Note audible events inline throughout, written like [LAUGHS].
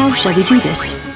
How shall we do this?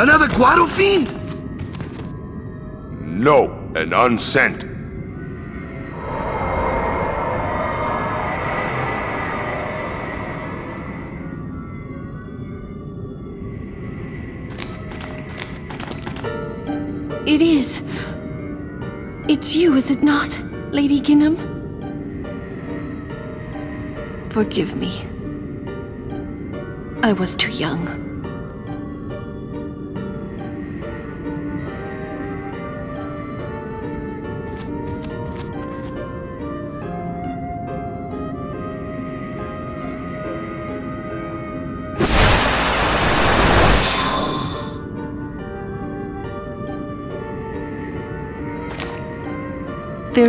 Another Guado fiend? No, an unsent. It is. It's you, is it not, Lady Ginnem? Forgive me. I was too young.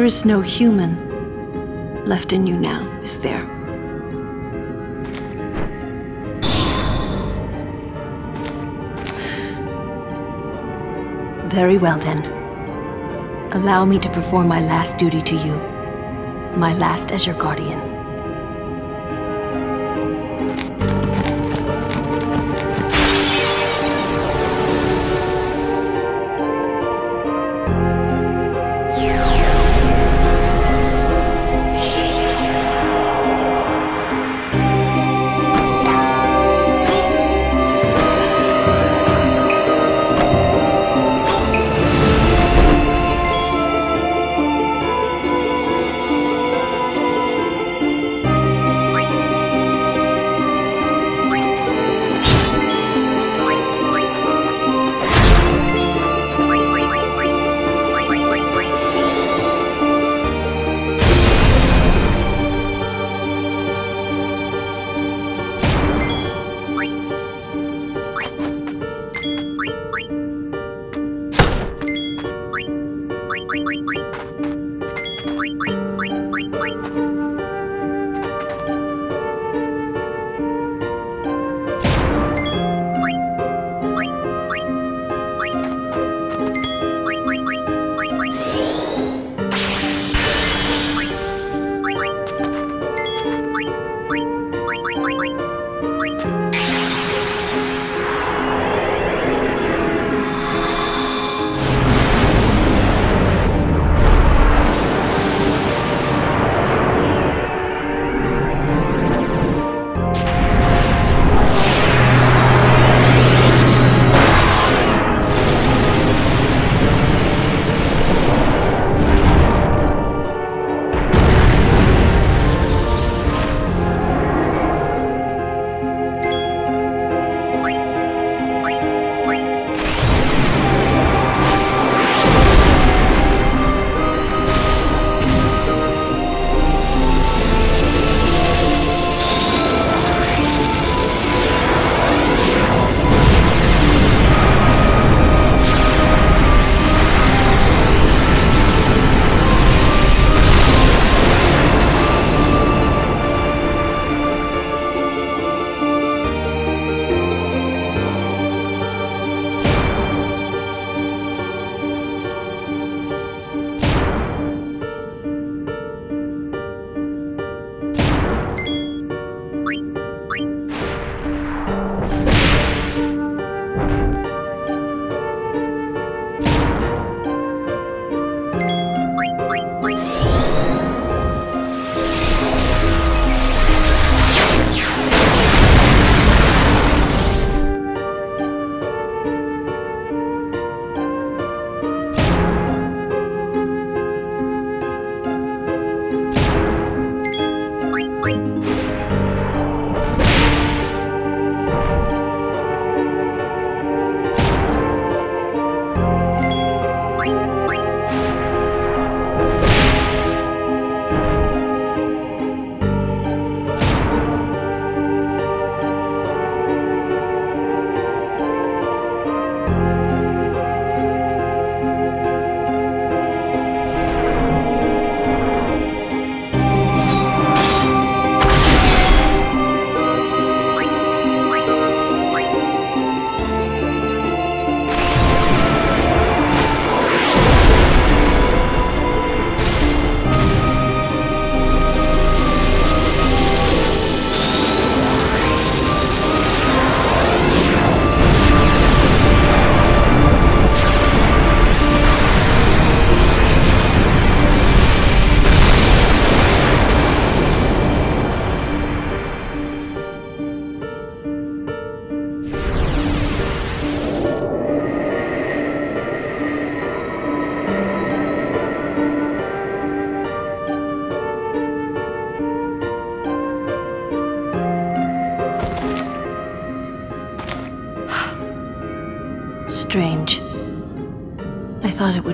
Is no human left in you now, is there? Very well then. Allow me to perform my last duty to you. My last as your guardian.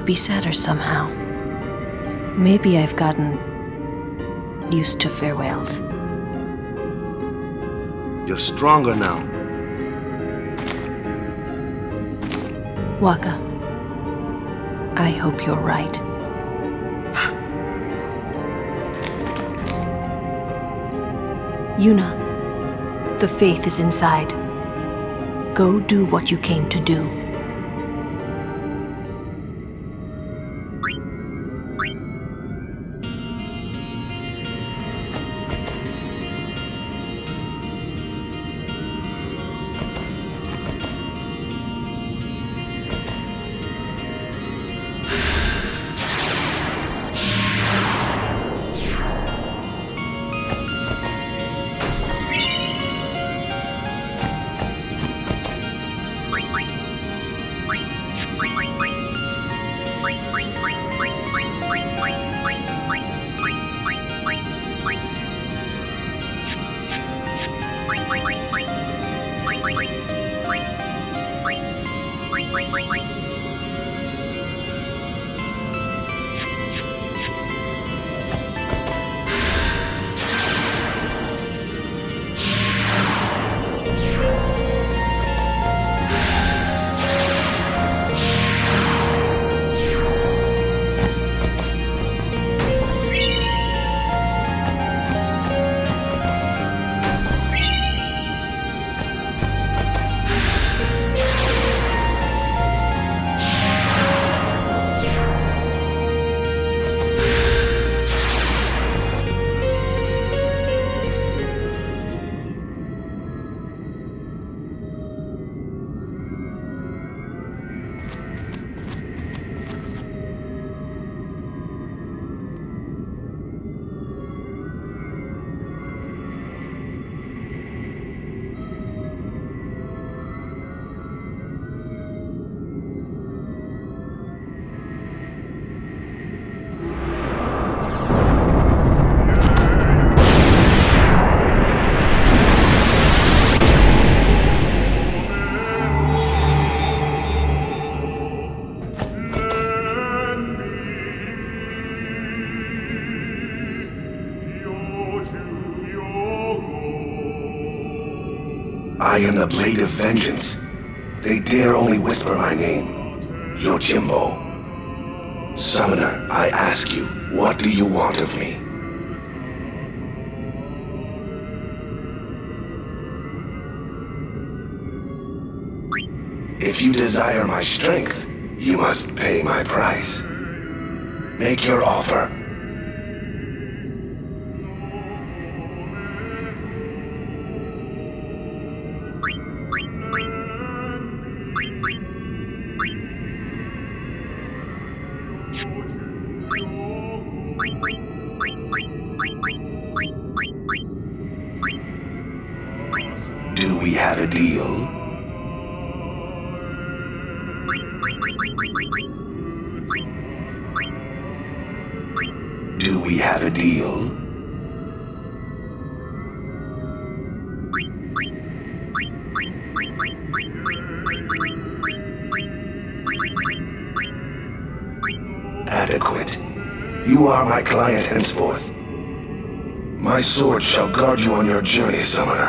I thought it would be sadder somehow. Maybe I've gotten used to farewells. You're stronger now. Wakka, I hope you're right. [SIGHS] Yuna, the faith is inside. Go do what you came to do. I Blade of Vengeance. They dare only whisper my name. Yojimbo. Summoner, I ask you, what do you want of me? If you desire my strength, you must pay my price. Make your offer. Sword shall guard you on your journey, Summoner.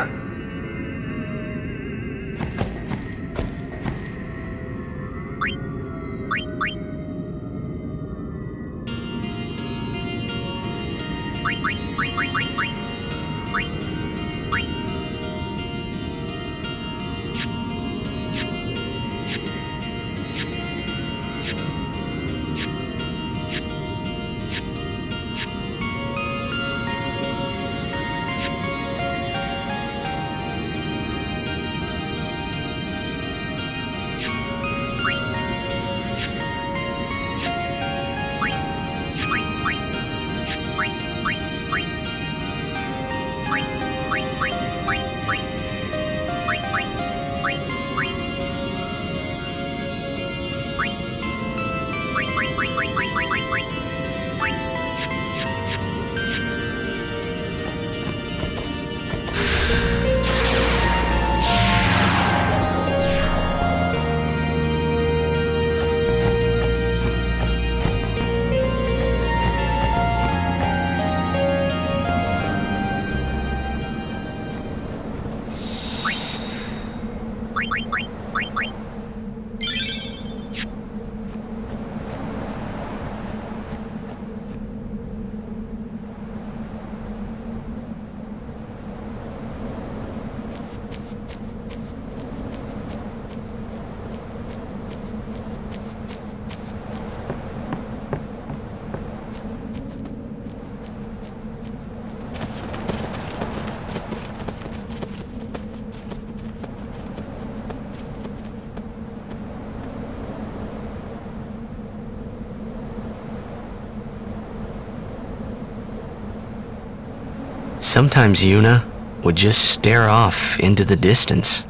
Sometimes Yuna would just stare off into the distance.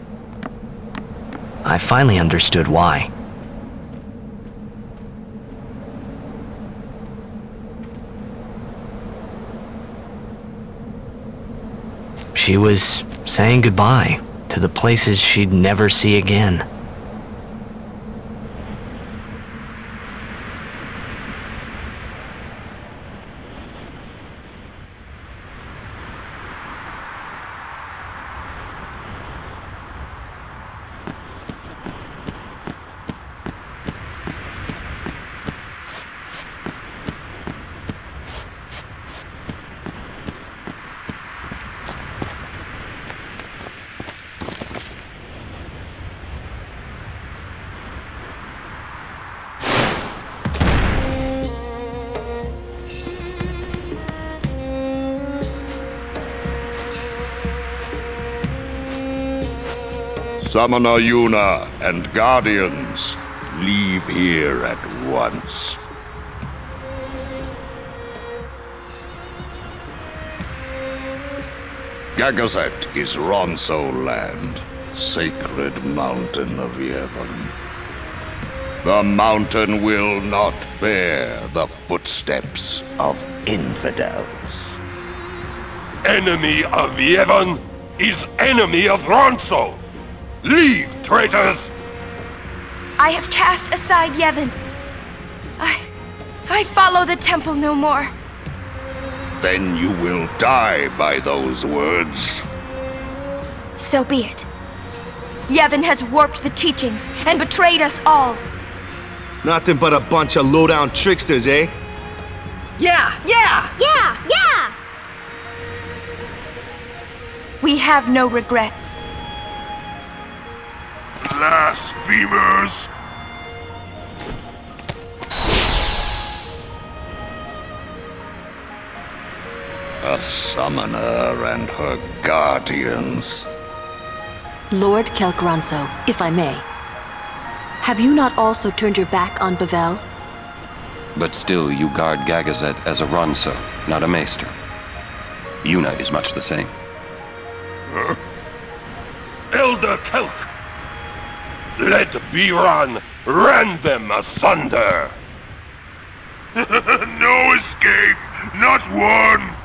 I finally understood why. She was saying goodbye to the places she'd never see again. Summoner Yuna and Guardians, leave here at once. Gagazet is Ronso land, sacred mountain of Yevon. The mountain will not bear the footsteps of infidels. Enemy of Yevon is enemy of Ronso! Leave, traitors! I have cast aside Yevon. I... I follow the temple no more. Then you will die by those words. So be it. Yevon has warped the teachings and betrayed us all. Nothing but a bunch of low-down tricksters, eh? Yeah, yeah! Yeah, yeah! We have no regrets. Blasphemers! A summoner and her guardians. Lord Kelk Ronso, if I may. Have you not also turned your back on Bevelle? But still, you guard Gagazet as a Ronso, not a Maester. Yuna is much the same. Biran rend them asunder! [LAUGHS] no escape! Not one!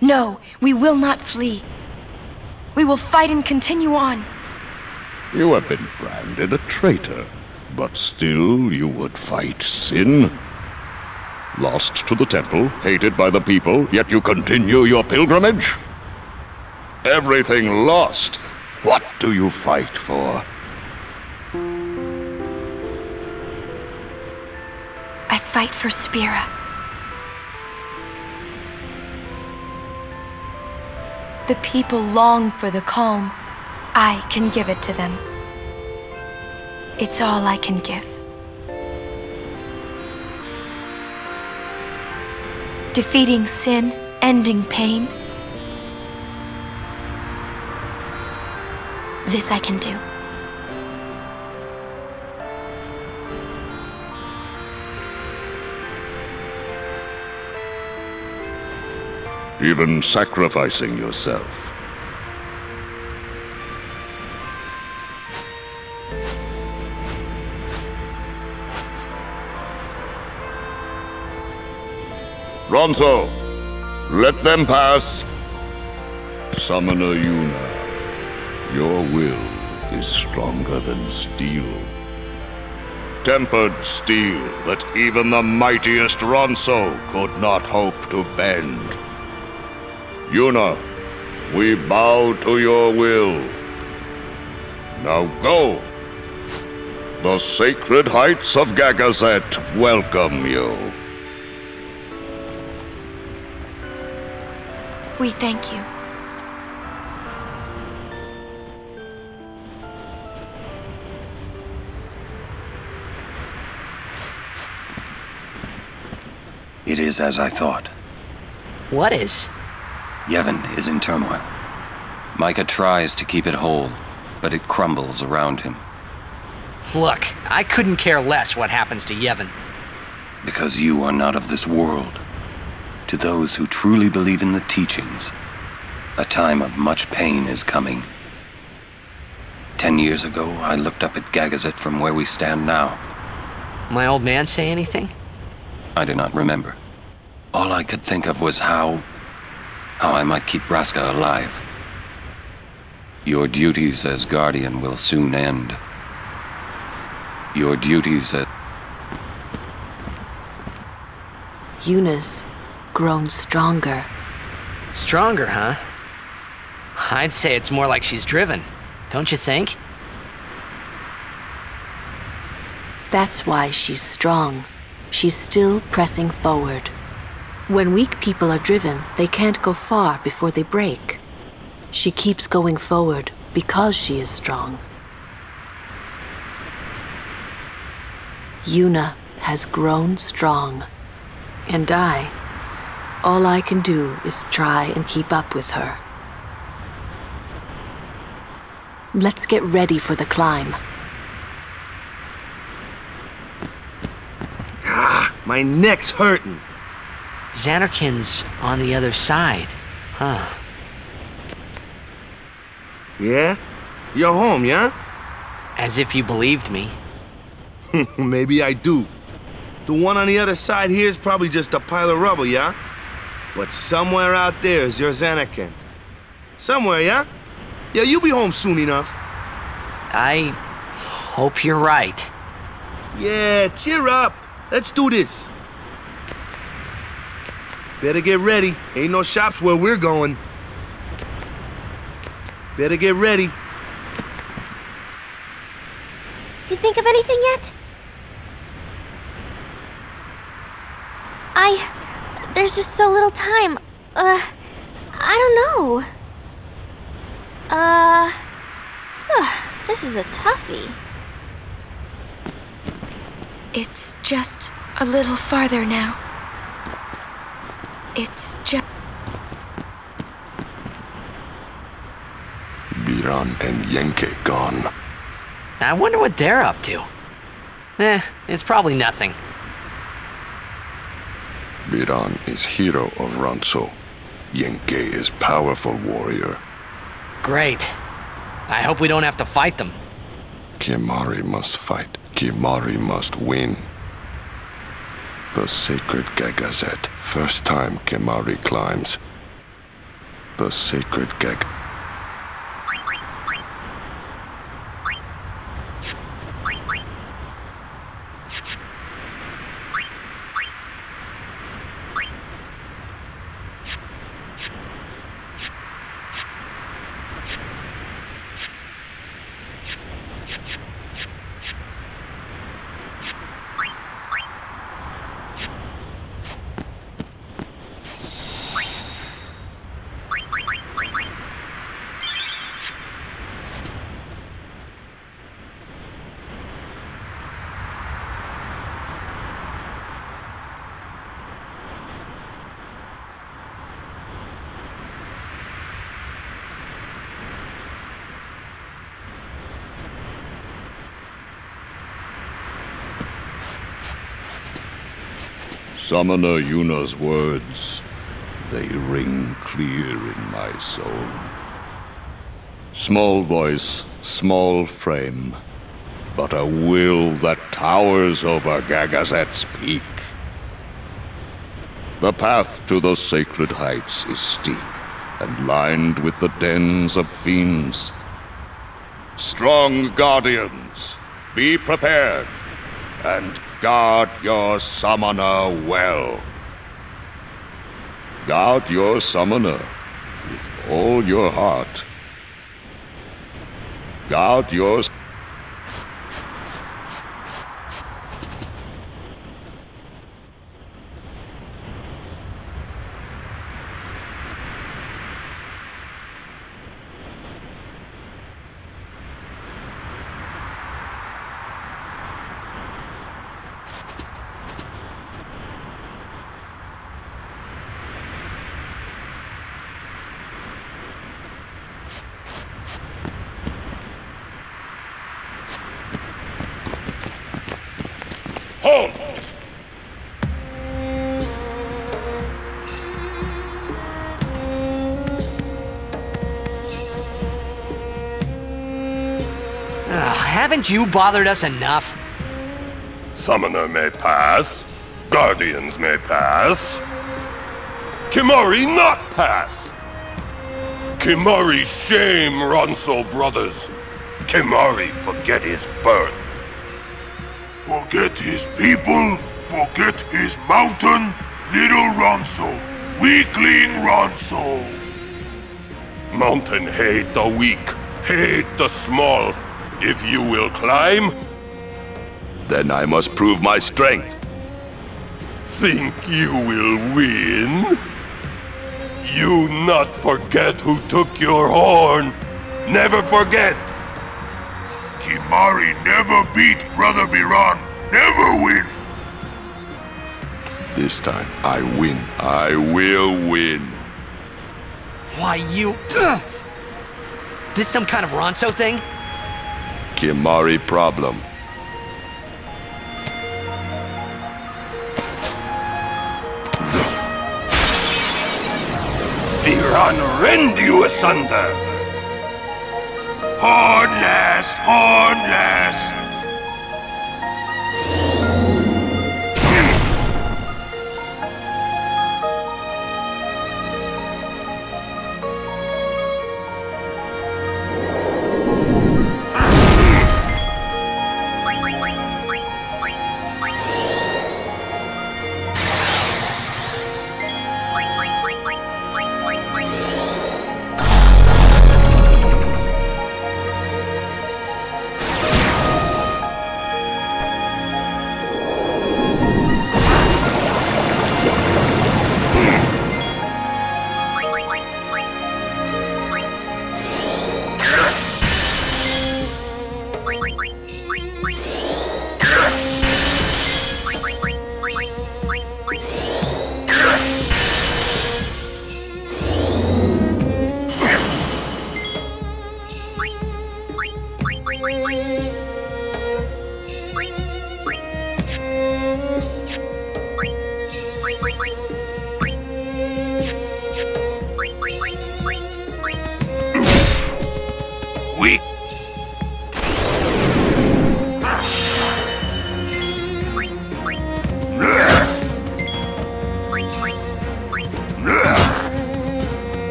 No, we will not flee. We will fight and continue on. You have been branded a traitor, but still you would fight sin? Lost to the temple, hated by the people, yet you continue your pilgrimage? Everything lost. What do you fight for? Fight for Spira. The people long for the calm. I can give it to them. It's all I can give. Defeating sin, ending pain. This I can do. Even sacrificing yourself. Ronso, let them pass. Summoner Yuna, your will is stronger than steel. Tempered steel that even the mightiest Ronso could not hope to bend. Yuna, we bow to your will. Now go. The sacred heights of Gagazet welcome you. We thank you. It is as I thought. What is? Yevon is in turmoil. Mika tries to keep it whole, but it crumbles around him. Look, I couldn't care less what happens to Yevon. Because you are not of this world. To those who truly believe in the teachings, a time of much pain is coming. Ten years ago, I looked up at Gagazet from where we stand now. My old man say anything? I do not remember. All I could think of was how... how I might keep Braska alive. Your duties as Guardian will soon end. Your duties as... Yuna's grown stronger. Stronger, huh? I'd say it's more like she's driven, don't you think? That's why she's strong. She's still pressing forward. When weak people are driven, they can't go far before they break. She keeps going forward because she is strong. Yuna has grown strong. And I, all I can do is try and keep up with her. Let's get ready for the climb. Ah, my neck's hurting. Zanarkand's on the other side, huh? Yeah? You're home, yeah? As if you believed me. [LAUGHS] Maybe I do. The one on the other side here is probably just a pile of rubble, yeah? But somewhere out there is your Zanarkand. Somewhere, yeah? Yeah, you'll be home soon enough. I hope you're right. Yeah, cheer up. Let's do this. Better get ready. Ain't no shops where we're going. Better get ready. You think of anything yet? I... There's just so little time. Uh... I don't know. Uh... this is a toughie. It's just a little farther now. It's just. Biran and Yenke gone. I wonder what they're up to. Eh, it's probably nothing. Biran is hero of Ronso. Yenke is powerful warrior. Great. I hope we don't have to fight them. Kimahri must fight. Kimahri must win. The sacred Gagazet. First time Kimahri climbs. The sacred Gag... Summoner Yuna's words, they ring clear in my soul. Small voice, small frame, but a will that towers over Gagazet's peak. The path to the sacred heights is steep and lined with the dens of fiends. Strong guardians, be prepared and guard your summoner well. Guard your summoner with all your heart. Guard yours. Bothered us enough? Summoner may pass. Guardians may pass. Kimahri not pass! Kimahri shame Ronso brothers. Kimahri forget his birth. Forget his people, forget his mountain, little Ronso, weakling Ronso. Mountain hate the weak, hate the small. If you will climb, Then I must prove my strength. think you will win? You not forget who took your horn. Never forget. Kimahri never beat Brother Biran, never win. This time, I win. I will win. Why, you. [CLEARS THROAT] This some kind of Ronso thing? Kimahri problem. Biran rend you asunder! Hornless, hornless. We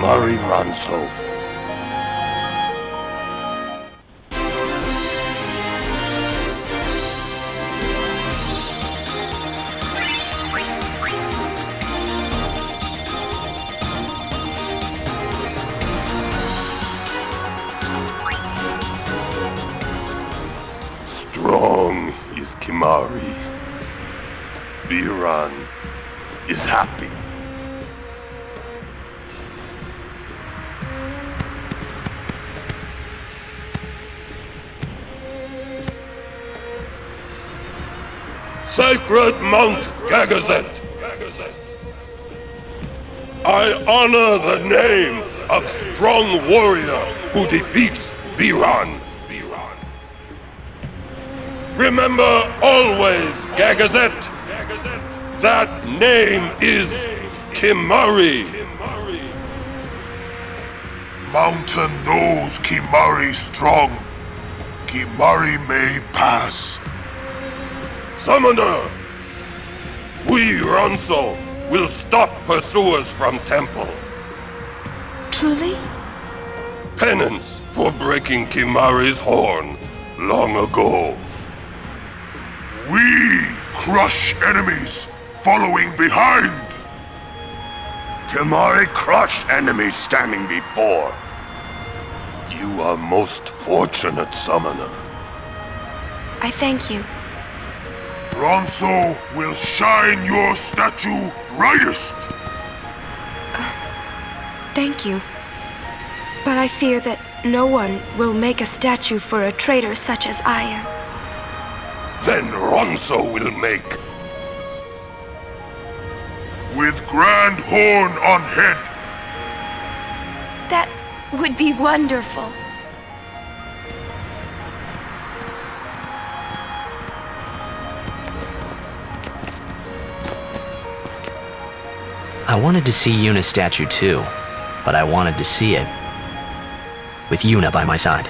Kimahri Ronso. Warrior who defeats Biran. Remember always, Gagazet, that name is Kimahri. Mountain knows Kimahri strong. Kimahri may pass. Summoner! We, Ronso, will stop pursuers from Temple. Truly? Penance for breaking Kimahri's horn long ago. We crush enemies following behind. Kimahri crushed enemies standing before. You are most fortunate, Summoner. I thank you. Ronso will shine your statue brightest. Thank you. But I fear that no one will make a statue for a traitor such as I am. Then Ronso will make. With grand horn on head. That would be wonderful. I wanted to see Yuna's statue too, but I wanted to see it with Yuna by my side.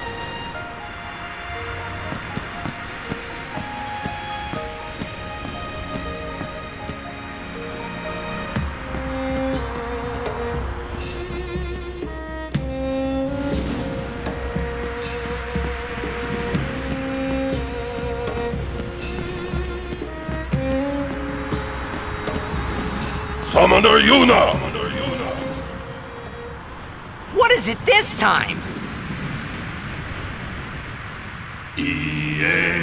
Summoner Yuna! What is it this time? Kuta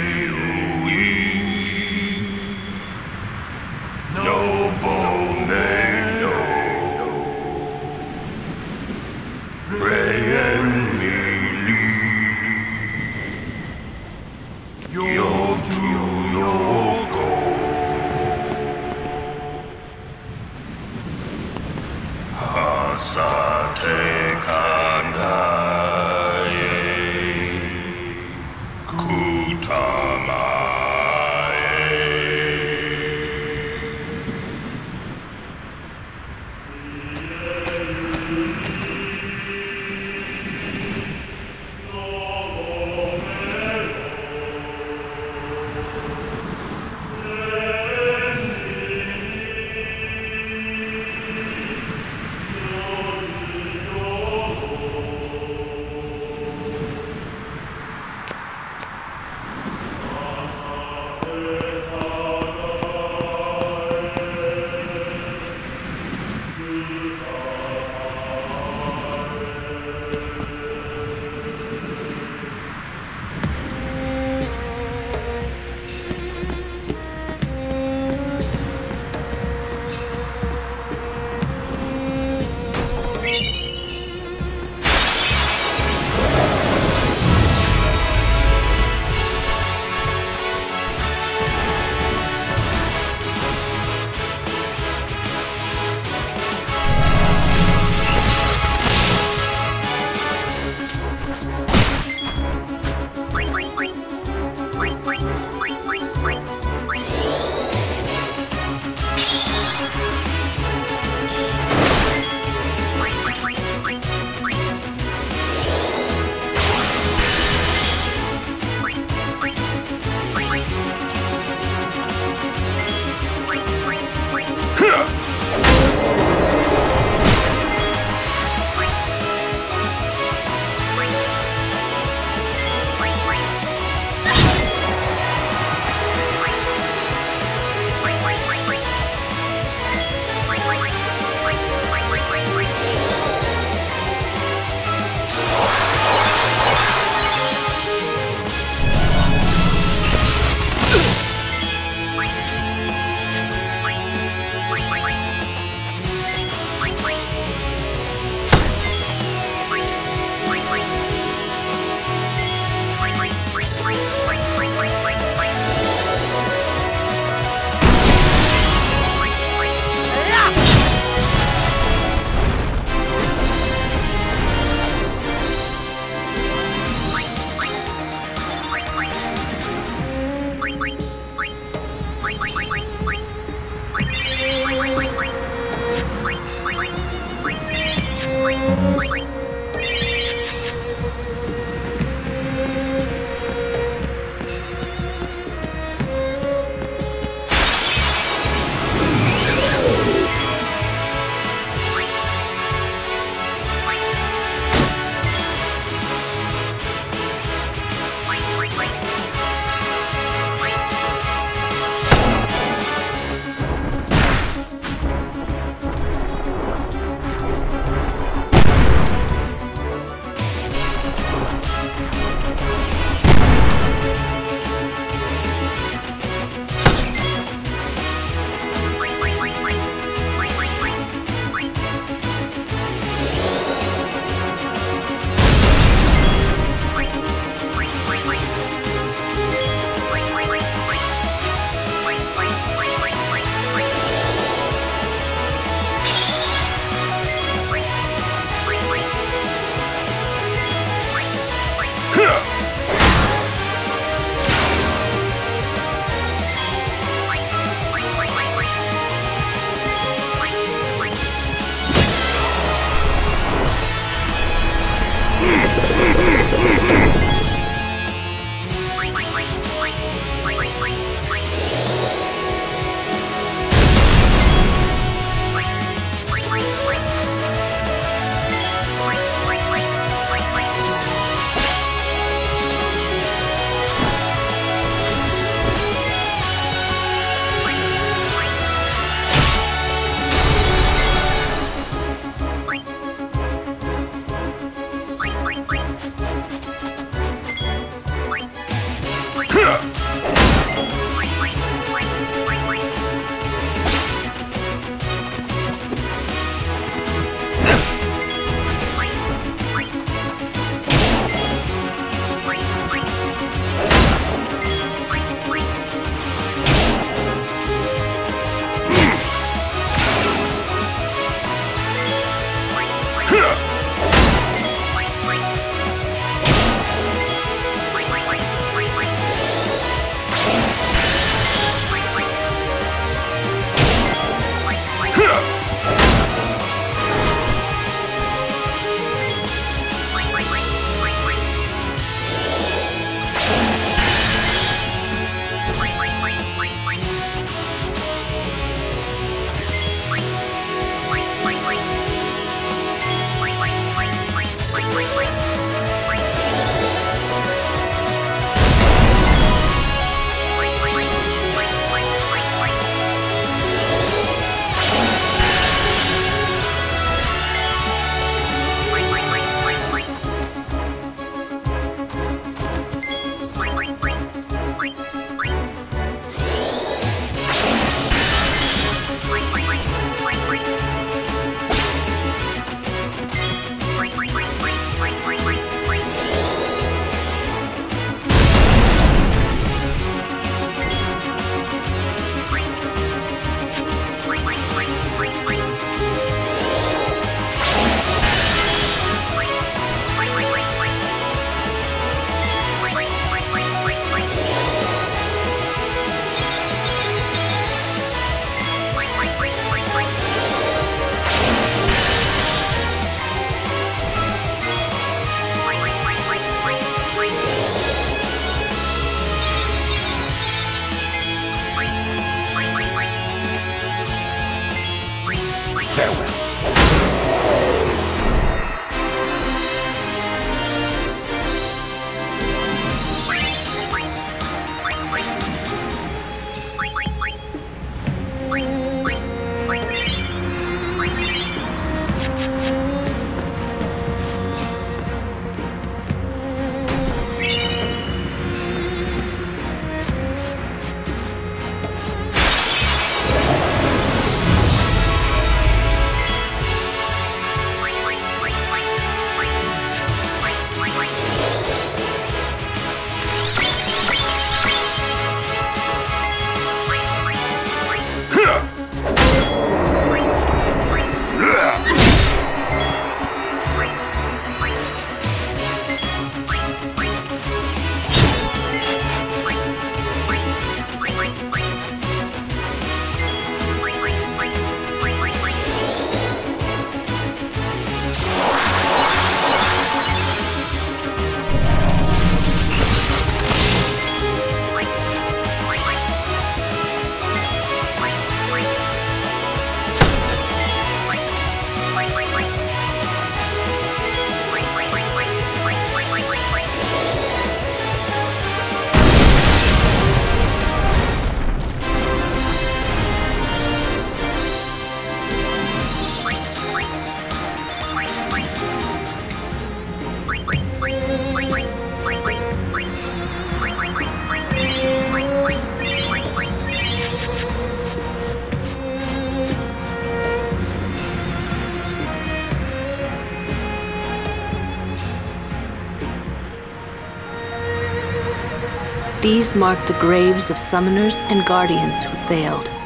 These mark the graves of summoners and guardians who failed.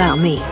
Allow me.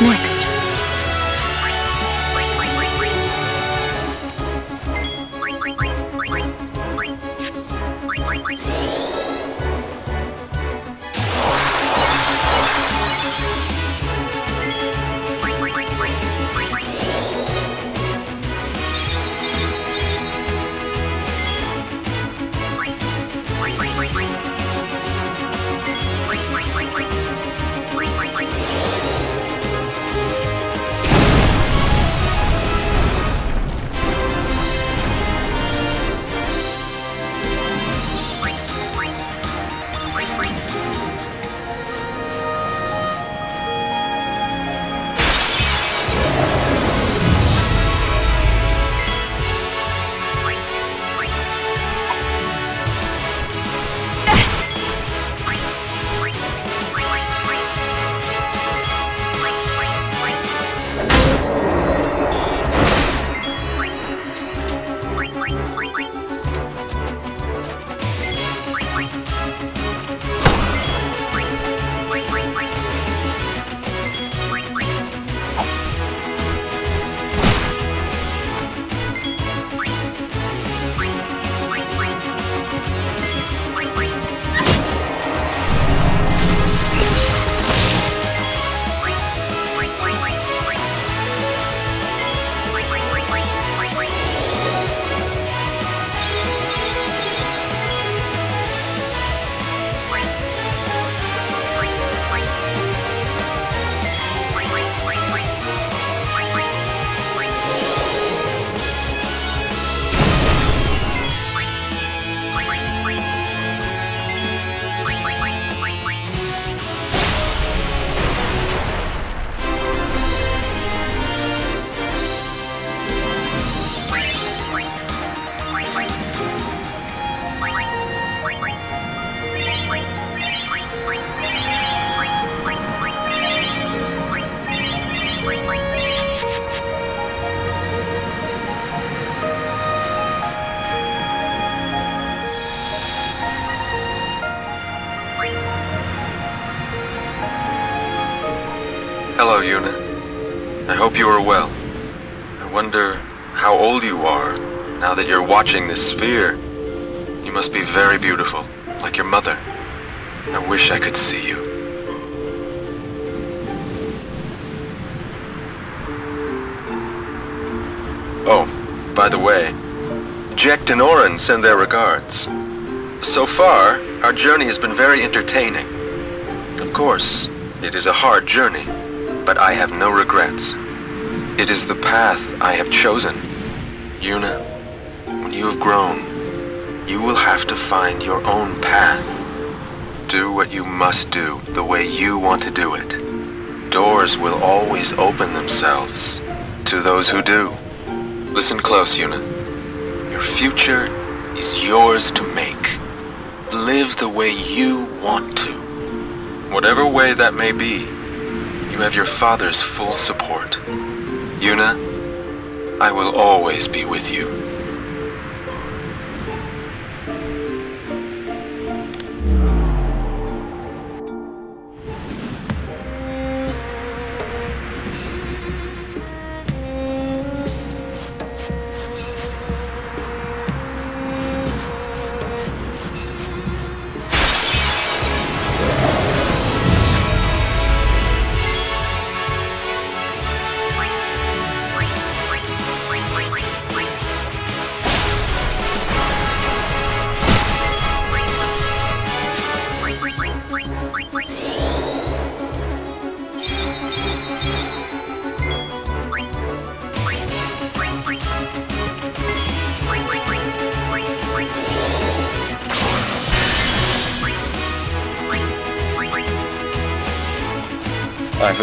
Next? Old you are now that you're watching this sphere. You must be very beautiful, like your mother. I wish I could see you. Oh, by the way, Jecht and Auron send their regards. So far, our journey has been very entertaining. Of course, it is a hard journey, but I have no regrets. It is the path I have chosen. Yuna, when you have grown, you will have to find your own path. Do what you must do the way you want to do it. Doors will always open themselves to those who do. Listen close, Yuna. Your future is yours to make. Live the way you want to. Whatever way that may be, you have your father's full support. Yuna, I will always be with you.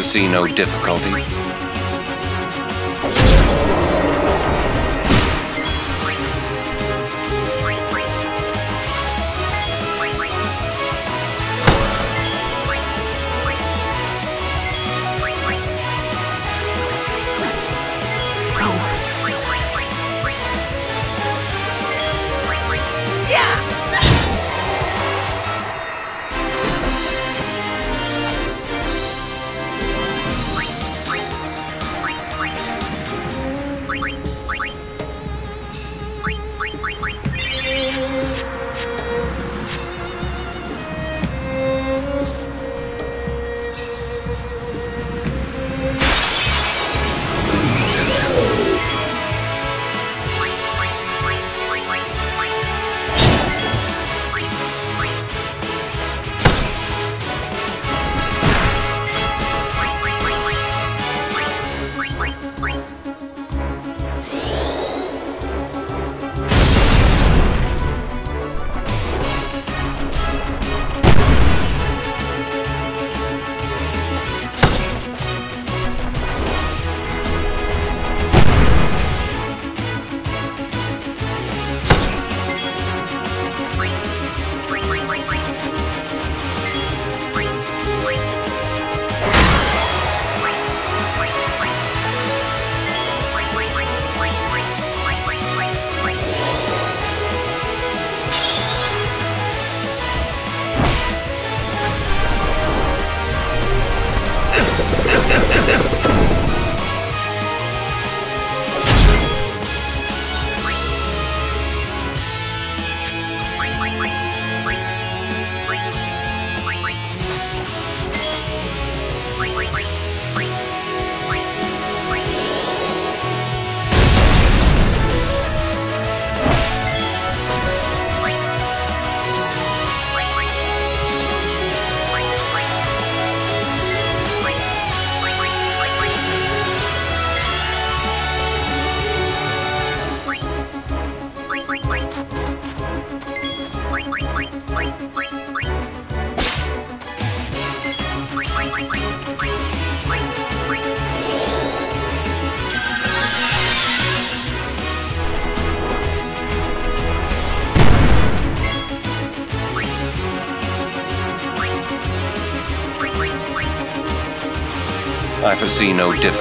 Foresee no difficulty. Foresee no difficulty.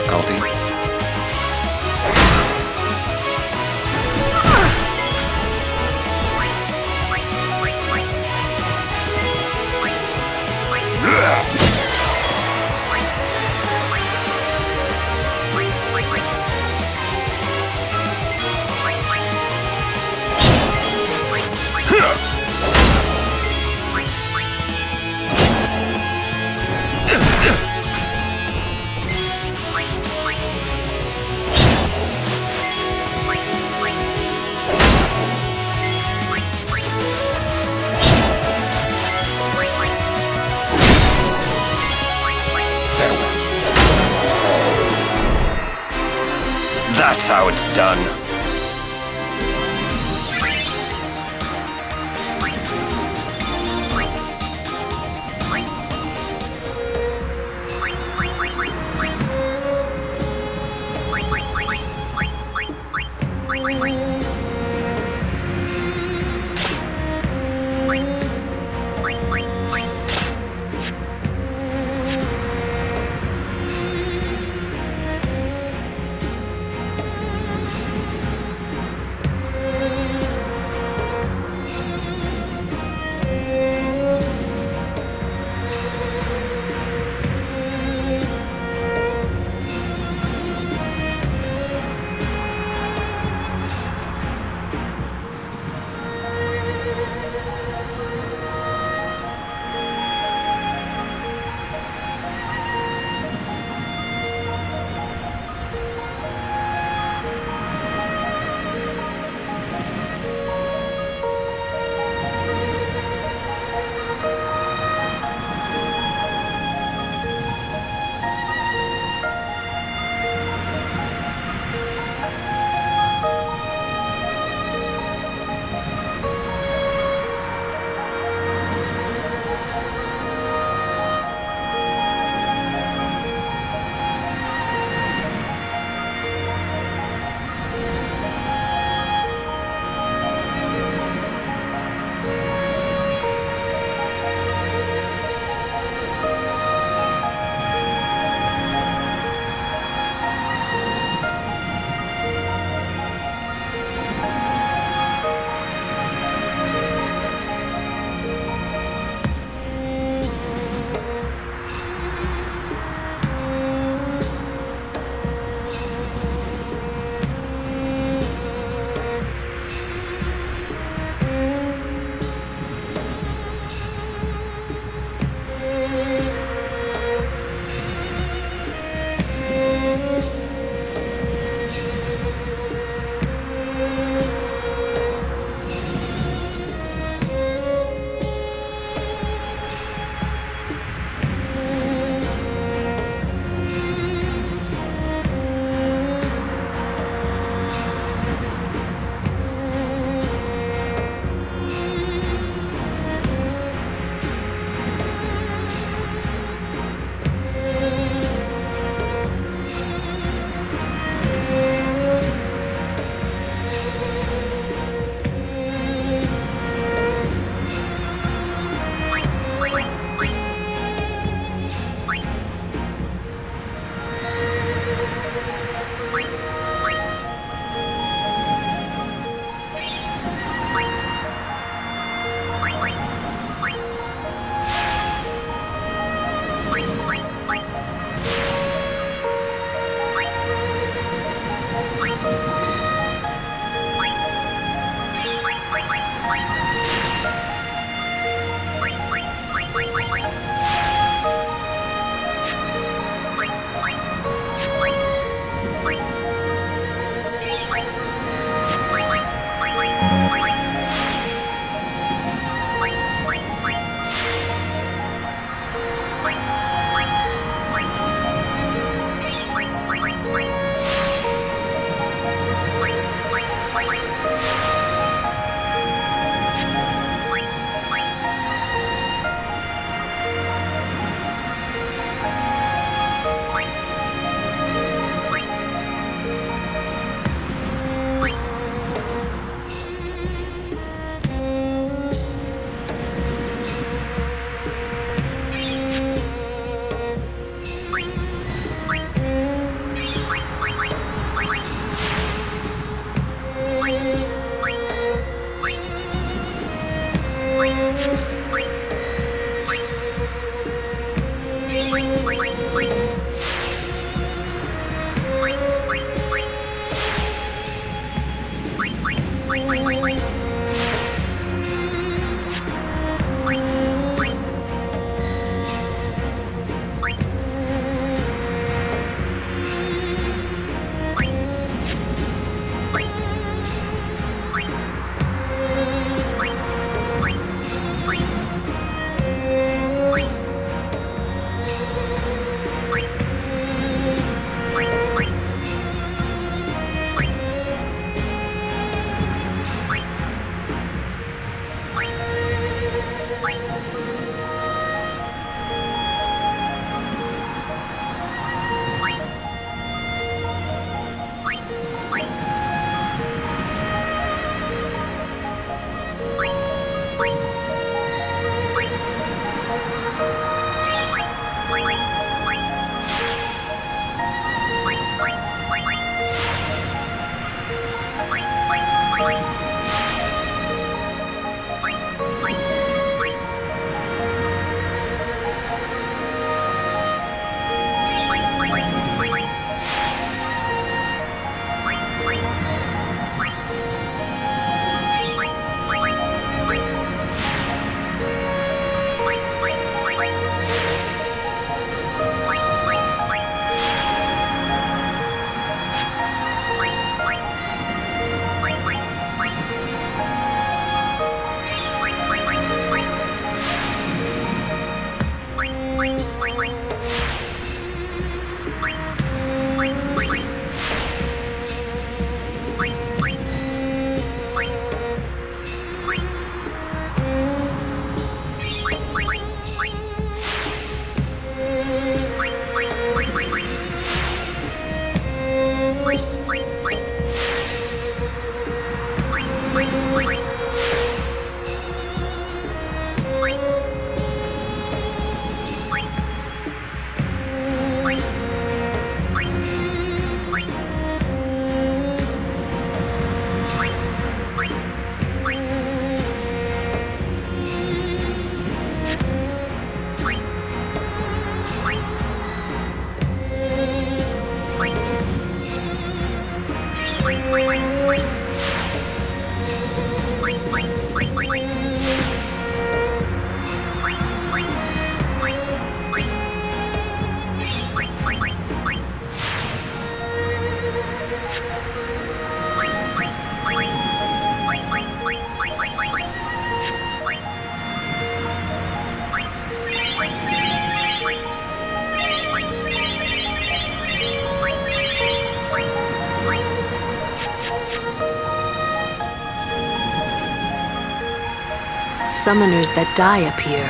Summoners that die up here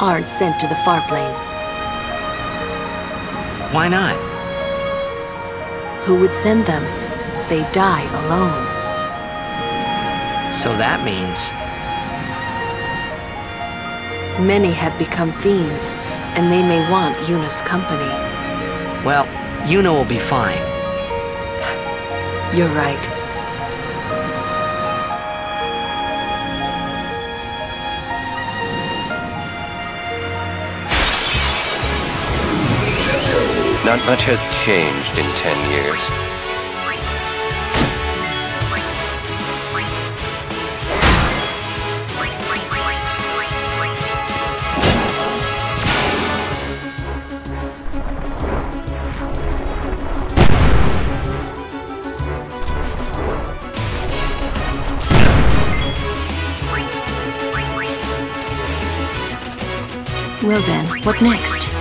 aren't sent to the far plane. Why not? Who would send them? They die alone. So that means Many have become fiends, and they may want Yuna's company. Well, Yuna will be fine. You're right. Not much has changed in ten years. Well then, what next?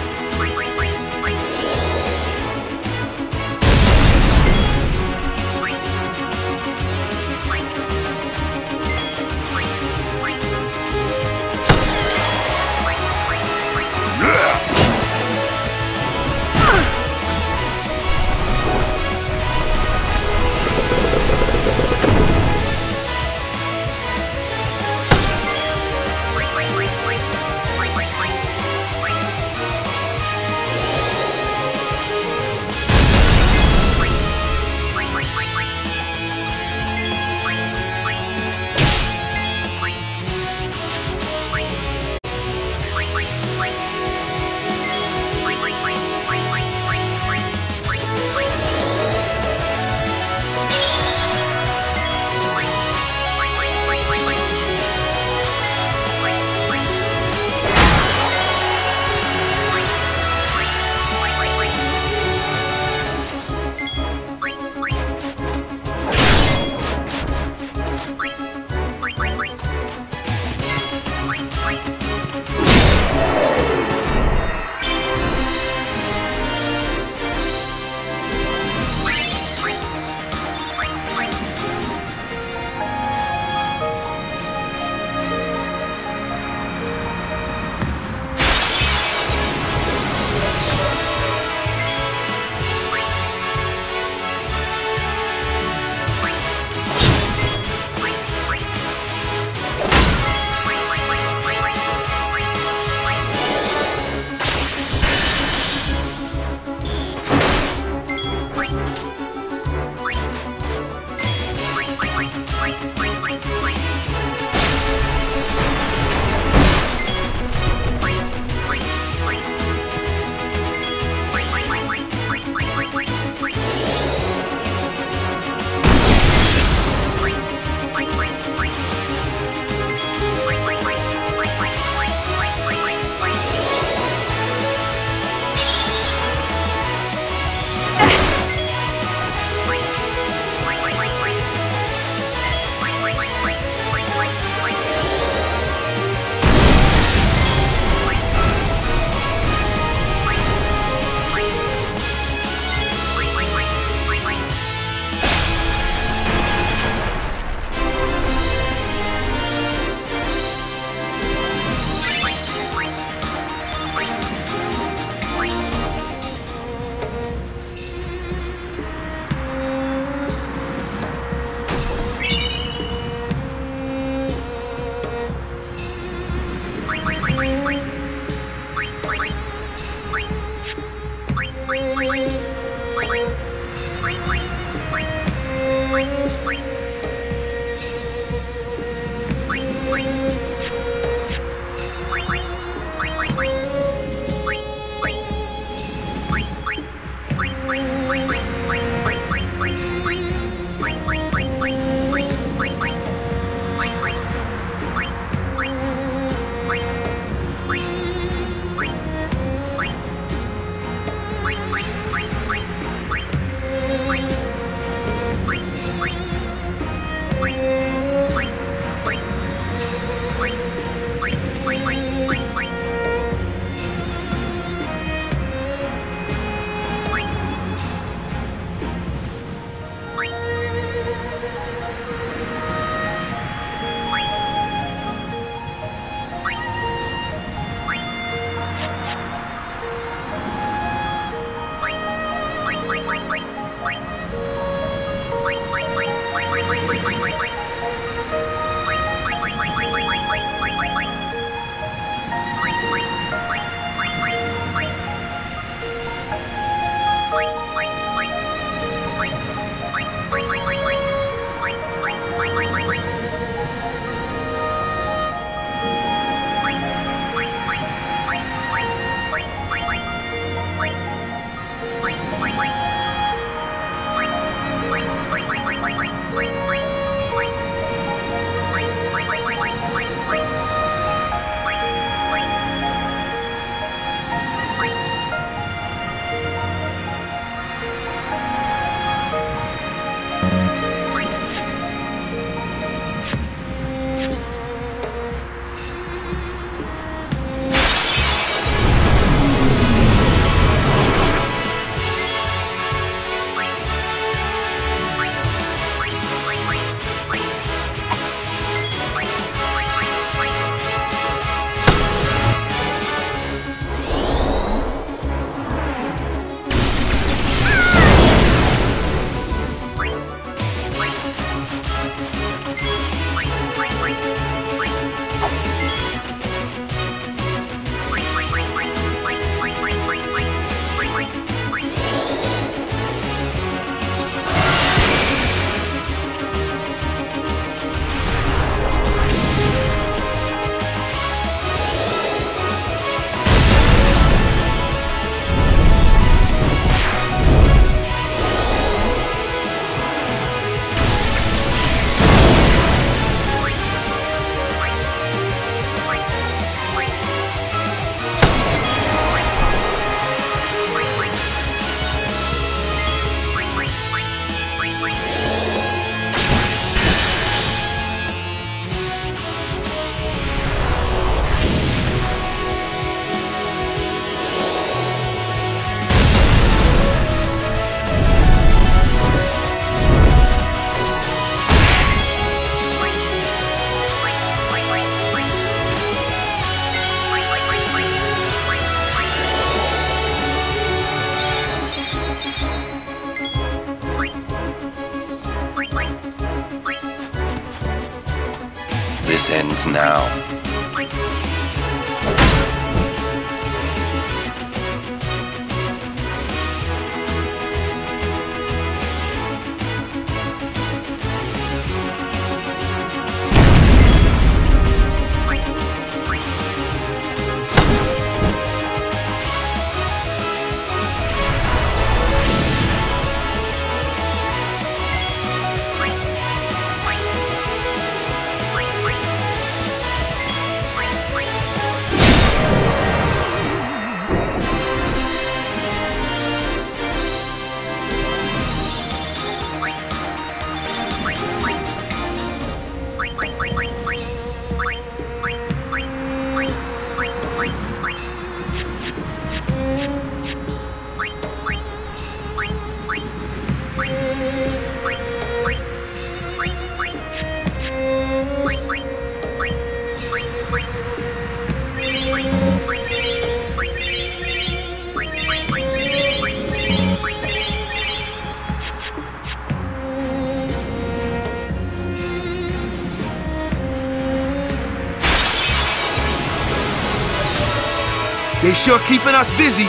Sure keeping us busy.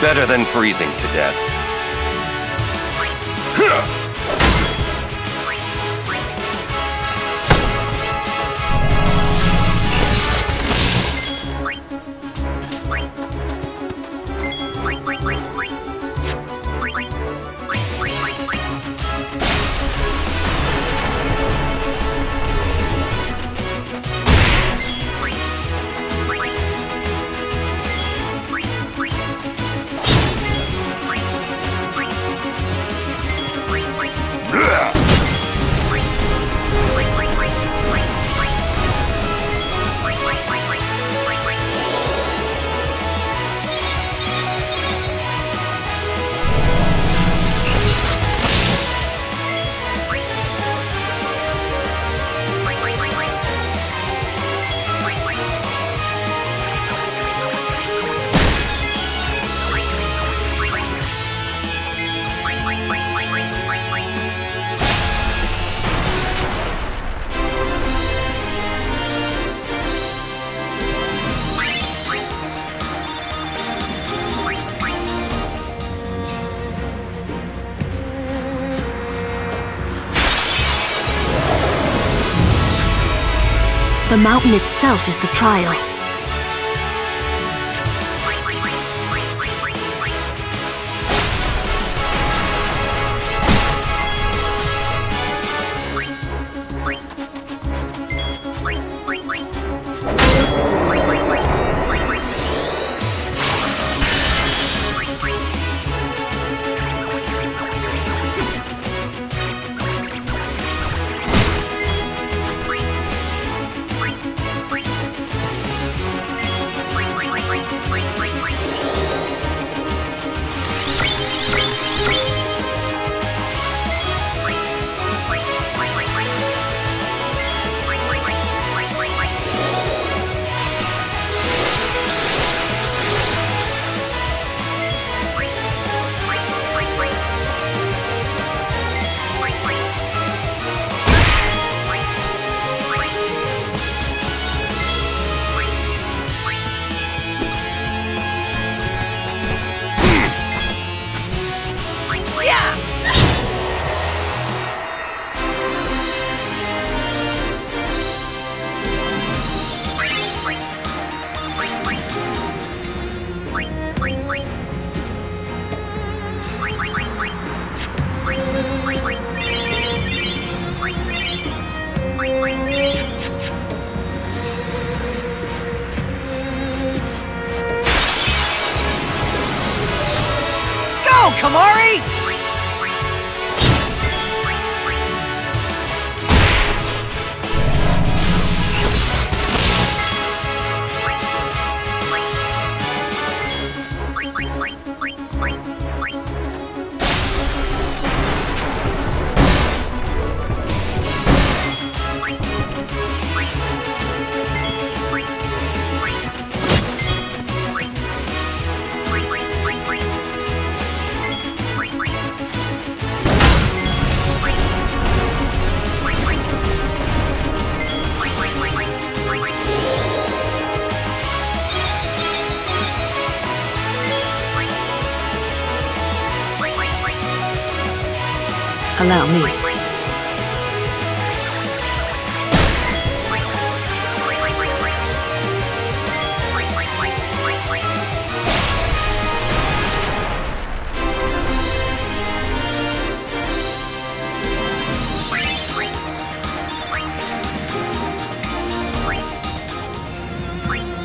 Better than freezing to death. Mountain itself is the trial.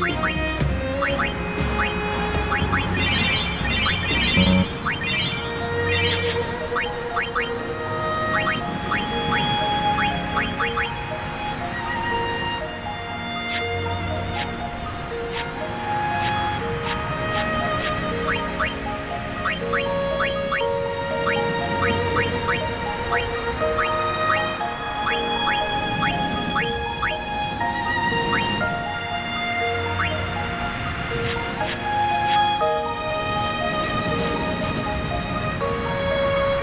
Bye.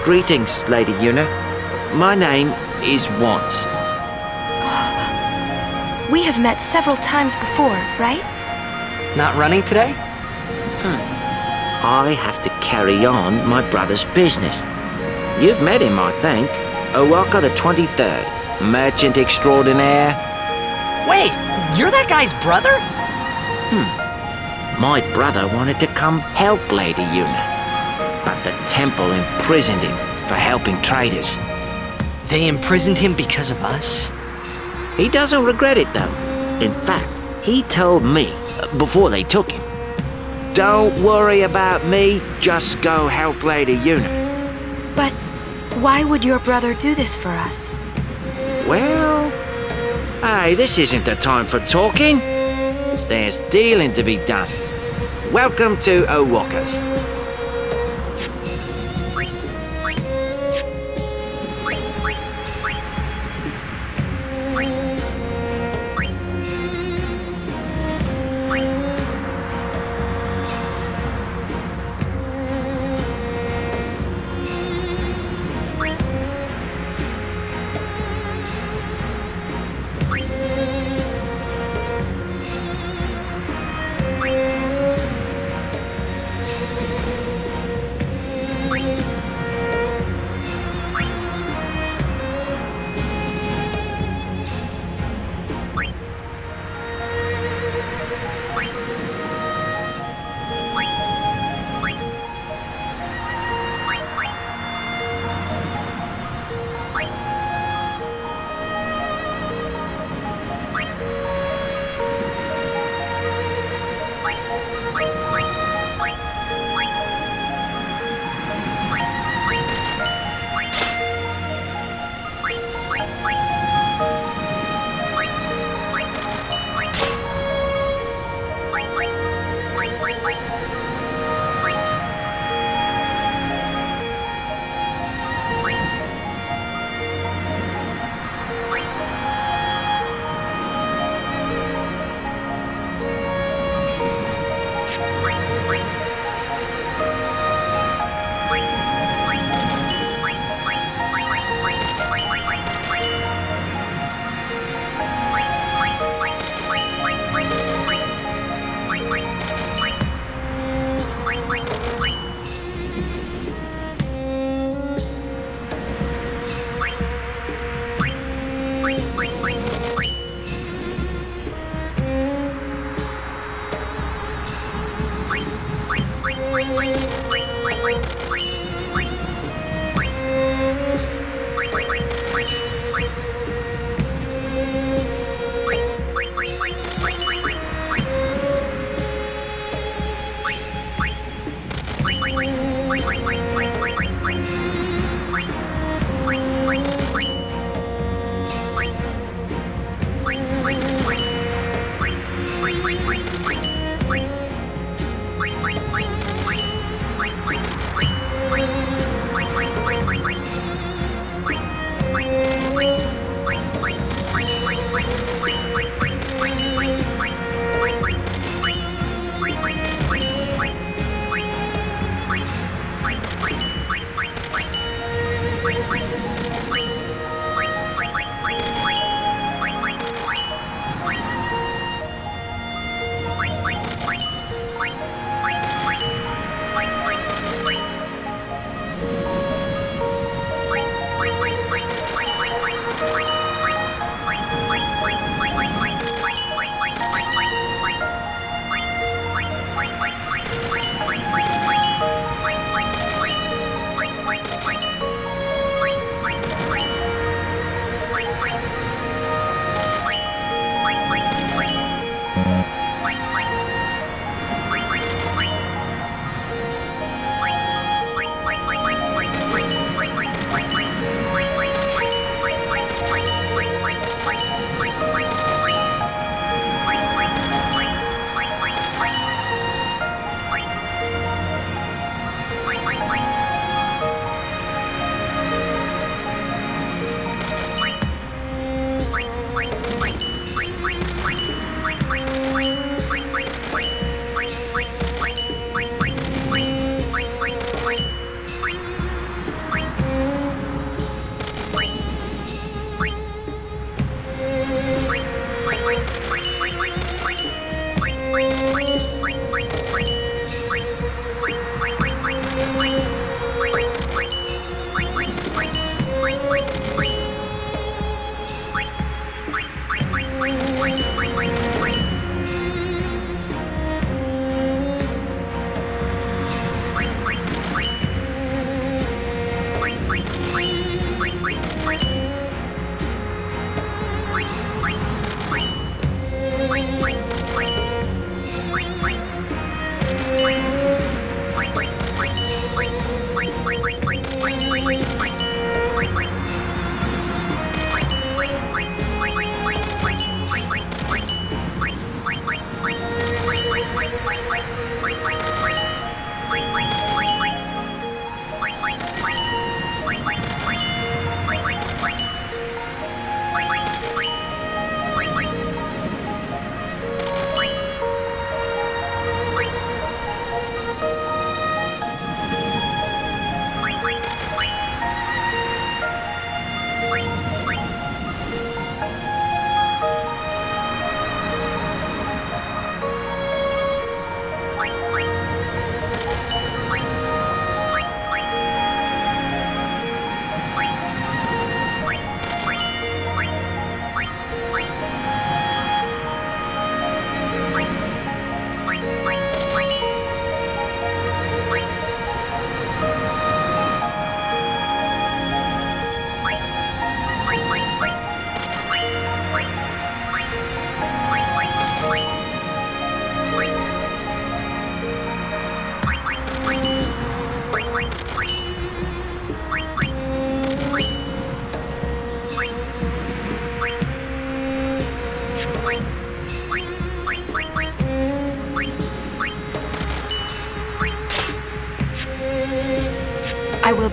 Greetings, Lady Yuna. My name is Wantz. [GASPS] We have met several times before, right? Not running today? Hmm. I have to carry on my brother's business. You've met him, I think. O'aka the 23rd, merchant extraordinaire. Wait, you're that guy's brother? Hmm. My brother wanted to come help Lady Yuna. But the temple imprisoned him for helping traitors. They imprisoned him because of us? He doesn't regret it, though. In fact, he told me, before they took him, Don't worry about me, just go help Lady Yuna. But why would your brother do this for us? Well, hey, this isn't the time for talking. There's dealing to be done. Welcome to O'aka's.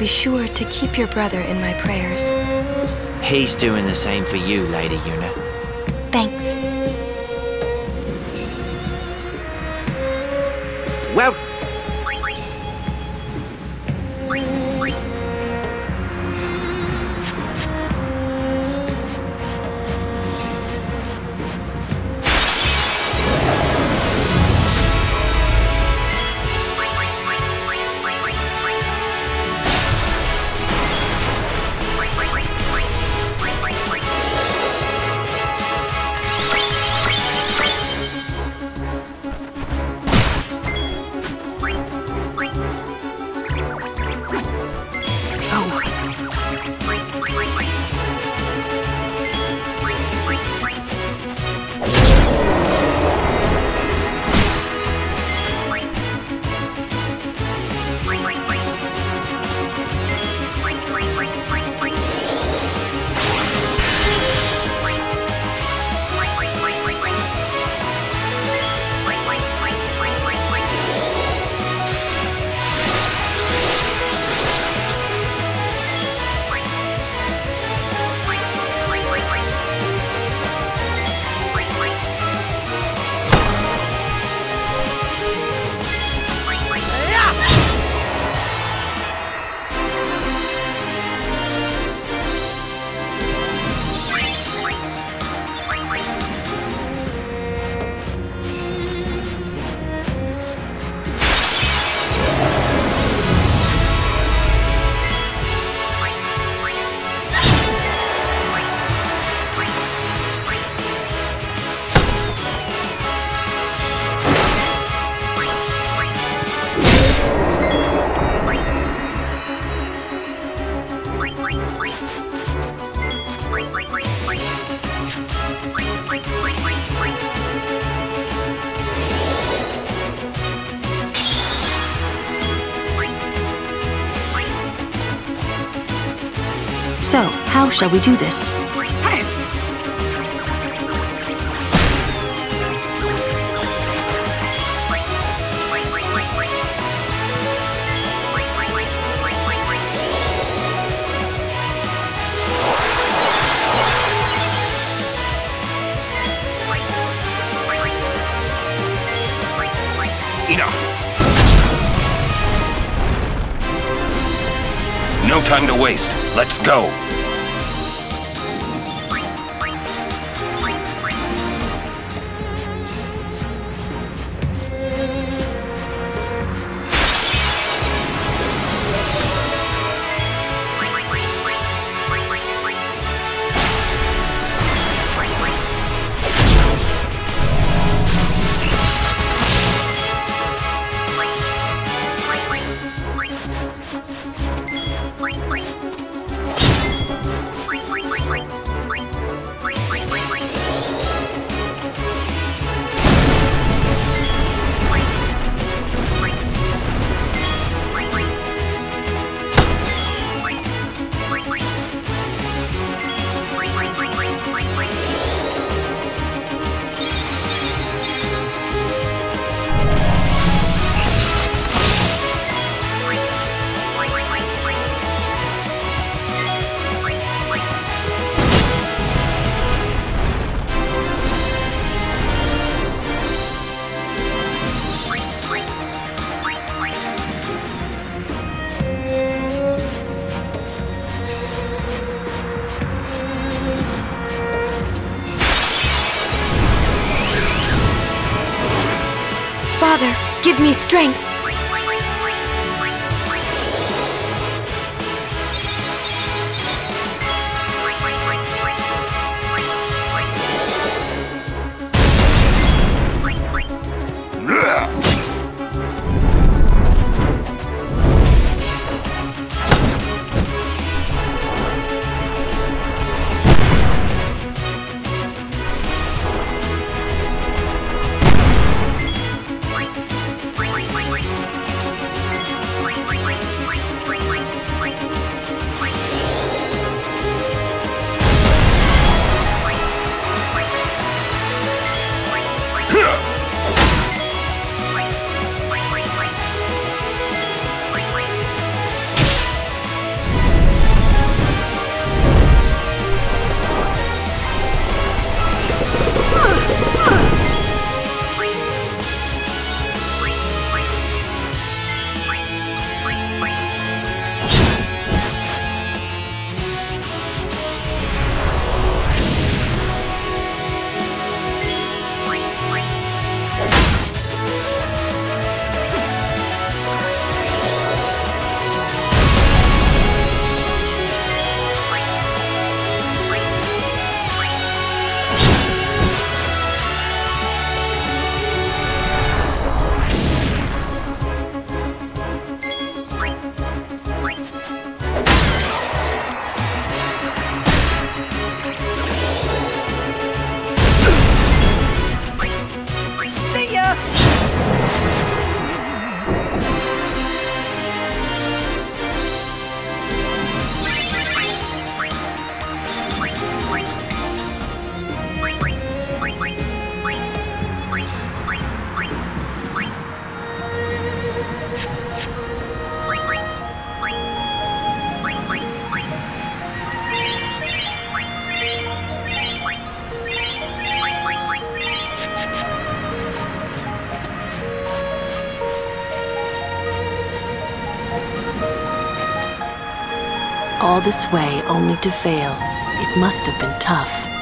Be sure to keep your brother in my prayers. He's doing the same for you, Lady Yuna. So, how shall we do this? Enough. No time to waste. Let's go. Strength. To fail. It must have been tough.